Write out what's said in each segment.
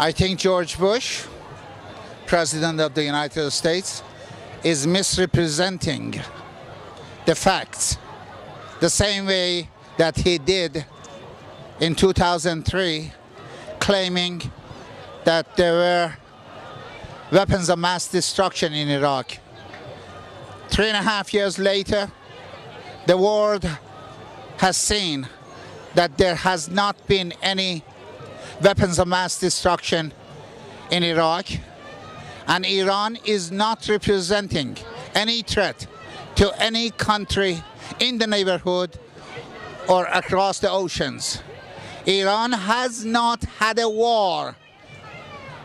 I think George Bush, President of the United States, is misrepresenting the facts the same way that he did in 2003, claiming that there were weapons of mass destruction in Iraq. Three and a half years later, the world has seen that there has not been any weapons of mass destruction in Iraq and Iran is not representing any threat to any country in the neighborhood or across the oceans. Iran has not had a war.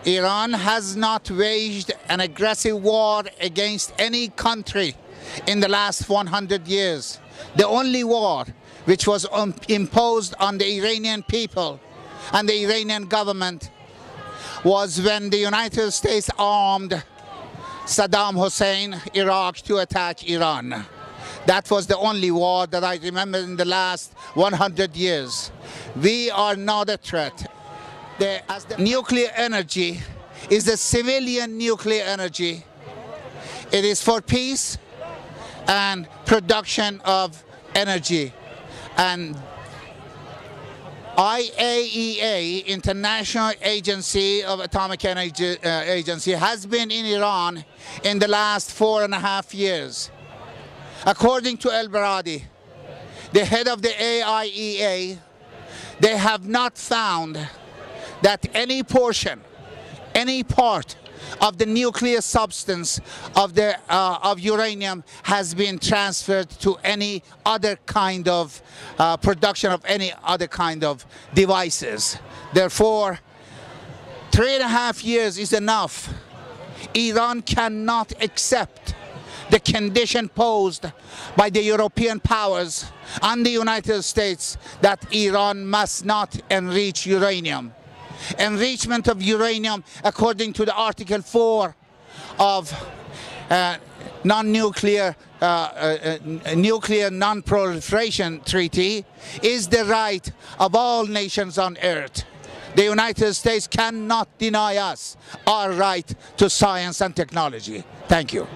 Iran has not waged an aggressive war against any country in the last 100 years. The only war which was um, imposed on the Iranian people and the Iranian government was when the United States armed Saddam Hussein, Iraq, to attack Iran. That was the only war that I remember in the last 100 years. We are not a threat. The, the nuclear energy is a civilian nuclear energy. It is for peace and production of energy. And IAEA, International Agency of Atomic Energy uh, Agency, has been in Iran in the last four and a half years. According to ElBaradei, the head of the IAEA, they have not found that any portion, any part of the nuclear substance of the uh, of uranium has been transferred to any other kind of uh, production of any other kind of devices. Therefore, three and a half years is enough. Iran cannot accept the condition posed by the European powers and the United States that Iran must not enrich uranium enrichment of uranium according to the Article 4 of uh, non-nuclear uh, uh, uh, nuclear non-proliferation treaty is the right of all nations on earth. The United States cannot deny us our right to science and technology. Thank you.